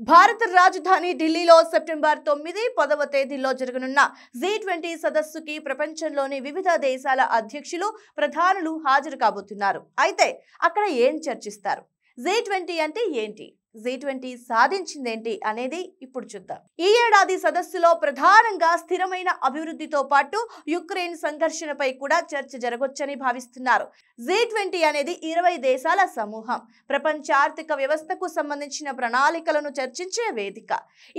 భారత రాజధాని ఢిల్లీలో సెప్టెంబర్ తొమ్మిది పదవ తేదీలో జరగనున్న జీ ట్వంటీ సదస్సుకి ప్రపంచంలోని వివిధ దేశాల అధ్యక్షులు ప్రధానులు హాజరు కాబోతున్నారు. అయితే అక్కడ ఏం చర్చిస్తారు? జీ ట్వంటీ అంటే ఏంటి? జీ ట్వంటీ సాధించిందేంటి అనేది ఇప్పుడు చూద్దాం. ఈ ఏడాది సదస్సులో ప్రధానంగా స్థిరమైన అభివృద్ధితో పాటు యుక్రెయిన్ సంఘర్షణపై కూడా చర్చ జరగొచ్చని భావిస్తున్నారు. జీ ట్వంటీ అనేది ఇరవై దేశాల సమూహం. ప్రపంచ ఆర్థిక వ్యవస్థకు సంబంధించిన ప్రణాళికలను చర్చించే వేదిక.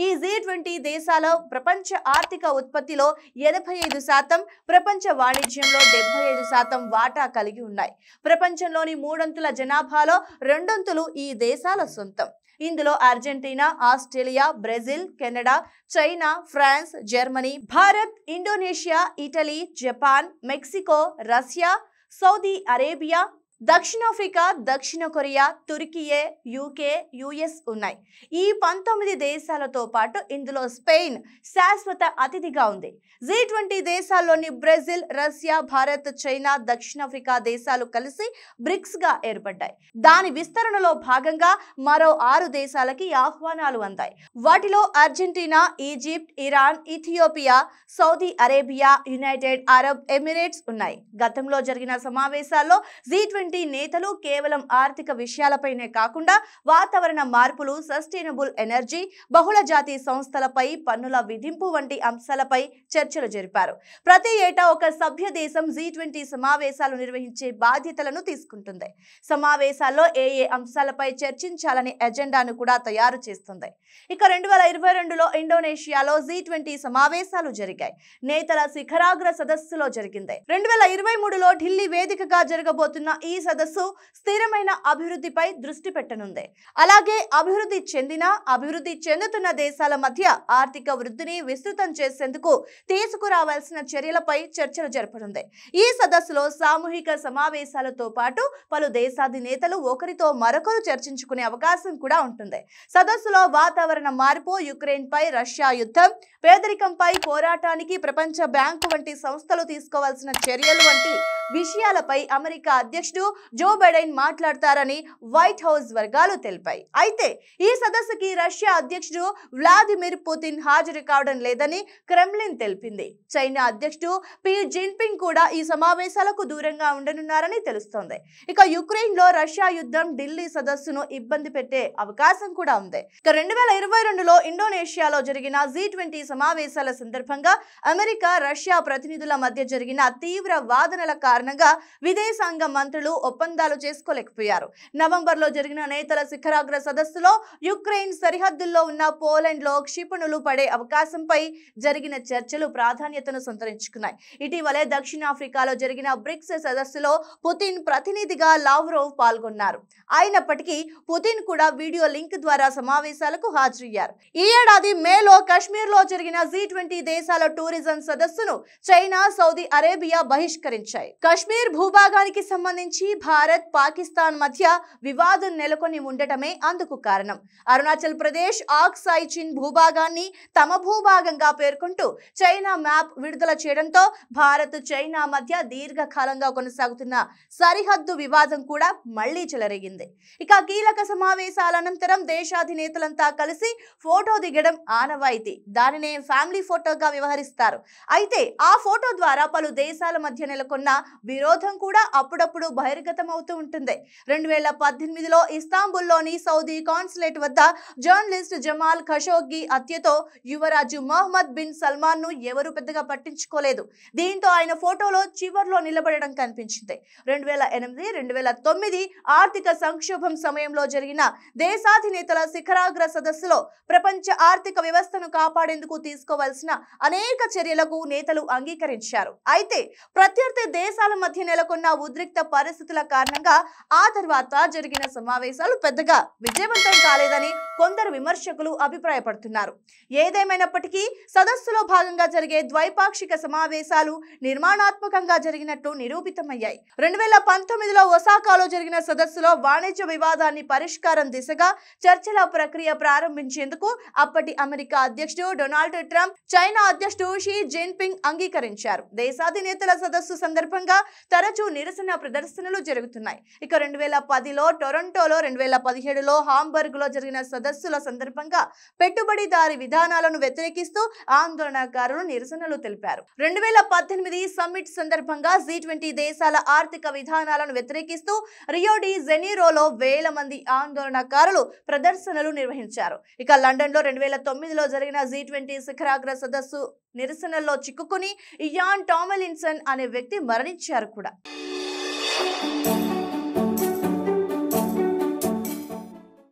ఈ జీ ట్వంటీ దేశాల ప్రపంచ ఆర్థిక ఉత్పత్తిలో ఎనభై ఐదు శాతం ప్రపంచ వాణిజ్యంలో డెబ్బై ఐదు శాతం వాటా కలిగి ఉన్నాయి. ప్రపంచంలోని మూడొంతుల జనాభాలో రెండొంతులు ఈ దేశాల సొంతం. ఇందులో Argentina Australia Brazil Canada China France Germany Bharat Indonesia Italy Japan Mexico Russia Saudi Arabia దక్షిణాఫ్రికా దక్షిణ కొరియా తుర్కియే యూకే యుఎస్ ఉన్నాయి. ఈ పంతొమ్మిది దేశాలతో పాటు ఇందులో స్పెయిన్ శాశ్వత అతిథిగా ఉంది. జీ ట్వంటీ దేశాల్లోని బ్రెజిల్ రష్యా భారత్ చైనా దక్షిణాఫ్రికా దేశాలు కలిసి బ్రిక్స్గా ఏర్పడ్డాయి. దాని విస్తరణలో భాగంగా మరో ఆరు దేశాలకి ఆహ్వానాలు అందాయి. వాటిలో Argentina Egypt Iran Ethiopia Saudi Arabia United Arab Emirates ఉన్నాయి. గతంలో జరిగిన సమావేశాల్లో జీ ట్వంటీ నేతలు కేవలం ఆర్థిక విషయాలపైనే కాకుండా వాతావరణ మార్పులు సస్టైనబుల్ ఎనర్జీ బహుళ జాతి సంస్థలపై పన్నుల విధింపు వంటి అంశాలపై చర్చలు జరిపారు. ప్రతి ఏటా ఒక సభ్య దేశం జీ ట్వంటీ సమావేశాలు నిర్వహించే బాధ్యతలను తీసుకుంటుంది. సమావేశాల్లో ఏ ఏ అంశాలపై చర్చించాలనే ఎజెండాను కూడా తయారు చేస్తుంది. ఇక రెండు వేల ఇరవై రెండులో ఇండోనేషియాలో జీ ట్వంటీ సమావేశాలు జరిగాయి. నేతల శిఖరాగ్ర సదస్సులో జరిగింది. రెండు వేల ఇరవై మూడులో ఢిల్లీ వేదికగా జరగబోతున్న ఈ సదస్సు స్థిరమైన అభివృద్ధిపై దృష్టి పెట్టనుంది. అలాగే అభివృద్ధి చెందిన అభివృద్ధి చెందుతున్న దేశాల మధ్య ఆర్థిక వృద్ధిని విస్తృతం చేసేందుకు తీసుకురావాల్సిన చర్యలపై చర్చలు జరపనుంది. ఈ సదస్సులో సామూహిక సమావేశాలతో పాటు పలు దేశాధినేతలు ఒకరితో మరొకరు చర్చించుకునే అవకాశం కూడా ఉంటుంది. సదస్సులో వాతావరణ మార్పు యుక్రెయిన్ పై రష్యా యుద్ధం పేదరికంపై పోరాటానికి ప్రపంచ బ్యాంకు వంటి సంస్థలు తీసుకోవాల్సిన చర్యలు వంటి విషయాలపై అమెరికా అధ్యక్షుడు జో బైడెన్ మాట్లాడతారని వైట్ హౌస్ వర్గాలు తెలిపాయి. అయితే ఈ సదస్సుకి రష్యా అధ్యక్షుడు వ్లాదిమిర్ పుతిన్ హాజరు కావడం లేదని క్రెమ్లిన్ తెలిపింది. చైనా అధ్యక్షుడు పి జిన్పింగ్ కూడా ఈ సమావేశాలకు దూరంగా ఉండనున్నారని తెలుస్తోంది. ఇక యుక్రెయిన్లో రష్యా యుద్ధం ఢిల్లీ సదస్సును ఇబ్బంది పెట్టే అవకాశం కూడా ఉంది. ఇక రెండు వేల ఇరవై రెండులో ఇండోనేషియాలో జరిగిన జీ ట్వంటీ సమావేశాల సందర్భంగా అమెరికా రష్యా ప్రతినిధుల మధ్య జరిగిన తీవ్ర వాదనల కారణంగా విదేశాంగ మంత్రులు ఒప్పందాలు చేసుకోలేకపోయారు. నవంబర్లో జరిగిన నేతల శిఖరాగ్ర సదస్సులో యుక్రెయిన్ సరిహద్దుల్లో ఉన్న పోలాండ్లో క్షిపణులు పడే అవకాశంపై జరిగిన చర్చలు ప్రాధాన్యతను సంతరించుకున్నాయి. ఇటీవలే దక్షిణాఫ్రికాలో జరిగిన బ్రిక్స్ సదస్సులో పుతిన్ ప్రతినిధిగా లావ్రోవ్ పాల్గొన్నారు. అయినప్పటికీ పుతిన్ కూడా వీడియో లింక్ ద్వారా సమావేశాలకు హాజరయ్యారు. ఈ ఏడాది మేలో కశ్మీర్లో జరిగిన జీ ట్వంటీ దేశాల టూరిజం సదస్సును చైనా సౌదీ అరేబియా బహిష్కరించాయి. కశ్మీర్ భూభాగానికి సంబంధించి భారత్ పాకిస్తాన్ మధ్య వివాదం నెలకొని ఉండటమే అందుకు కారణం. అరుణాచల్ ప్రదేశ్ ఆక్సాయ్ చిన్ భూభాగాన్ని తమ భూభాగంగా పేర్కొంటూ చైనా మ్యాప్ విడుదల చేయడంతో భారత్ చైనా మధ్య దీర్ఘకాలంగా కొనసాగుతున్న సరిహద్దు వివాదం కూడా మళ్ళీ చెలరేగింది. ఇక కీలక సమావేశాల అనంతరం దేశాధినేతలంతా కలిసి ఫోటో దిగడం ఆనవాయితీ. దానినే ఫ్యామిలీ ఫోటోగా వ్యవహరిస్తారు. అయితే ఆ ఫోటో ద్వారా పలు దేశాల మధ్య నెలకొన్న విరోధం కూడా అప్పుడప్పుడు భయ అవుతూ ఉంటుంది. రెండు వేల పద్దెనిమిదిలో ఇస్తాంబుల్లోని సౌదీ కాన్సులేట్ వద్ద జర్నలిస్ట్ జమాల్ ఖషోగి హత్యతో యువరాజు మొహమ్మద్ బిన్ సల్మాన్ను ఎవరు పెద్దగా పట్టించుకోలేదు. దీంతో ఆయన ఫోటోలో చివర్లో నిలబడడం కనిపించింది. రెండు వేల ఎనిమిది రెండు వేల తొమ్మిది ఆర్థిక సంక్షోభం సమయంలో జరిగిన దేశాధినేతల శిఖరాగ్ర సదస్సులో ప్రపంచ ఆర్థిక వ్యవస్థను కాపాడేందుకు తీసుకోవాల్సిన అనేక చర్యలకు నేతలు అంగీకరించారు. అయితే ప్రత్యర్థి దేశాల మధ్య నెలకొన్న ఉద్రిక్త పరిస్థితి పరిస్థితుల కారణంగా ఆ తర్వాత జరిగిన సమావేశాలు పెద్దగా విజయవంతం కాలేదని కొందరు విమర్శకులు అభిప్రాయపడుతున్నారు. ఏదేమైనప్పటికీ సదస్సులో భాగంగా జరిగే ద్వైపాక్షిక సమావేశాలు నిర్మాణాత్మకంగా జరిగినట్లు నిరూపితమయ్యాయి. రెండు వేల పంతొమ్మిదిలో ఒసాకాలో జరిగిన సదస్సులో వాణిజ్య వివాదాన్ని పరిష్కారం దిశగా చర్చల ప్రక్రియ ప్రారంభించేందుకు అప్పటి అమెరికా అధ్యక్షుడు డొనాల్డ్ ట్రంప్ చైనా అధ్యక్షుడు షీ జిన్పింగ్ అంగీకరించారు. దేశాధినేతల సదస్సు సందర్భంగా తరచూ నిరసన ప్రదర్శనలు జరుగుతున్నాయి. ఇక రెండు వేల పదిలో టొరంటోలో రెండు వేల పదిహేడులో హాంబర్గ్లో జరిగిన సదస్సుల సందర్భంగా పెట్టుబడిదారి విధానాలను వ్యతిరేకిస్తూ ఆందోళనకారులు నిరసనలు తెలిపారు. రెండు వేల పద్దెనిమిది సమ్మిట్ సందర్భంగా జీ ట్వంటీ దేశాల ఆర్థిక విధానాలను వ్యతిరేకిస్తూ రియోడి జెనీరోలో వేల మంది ఆందోళనకారులు ప్రదర్శనలు నిర్వహించారు. ఇక లండన్లో రెండు వేల తొమ్మిదిలో జరిగిన జీ ట్వంటీ శిఖరాగ్ర సదస్సు నిరసనల్లో చిక్కుకుని ఇయాన్ టామలిన్సన్ అనే వ్యక్తి మరణించారు కూడా.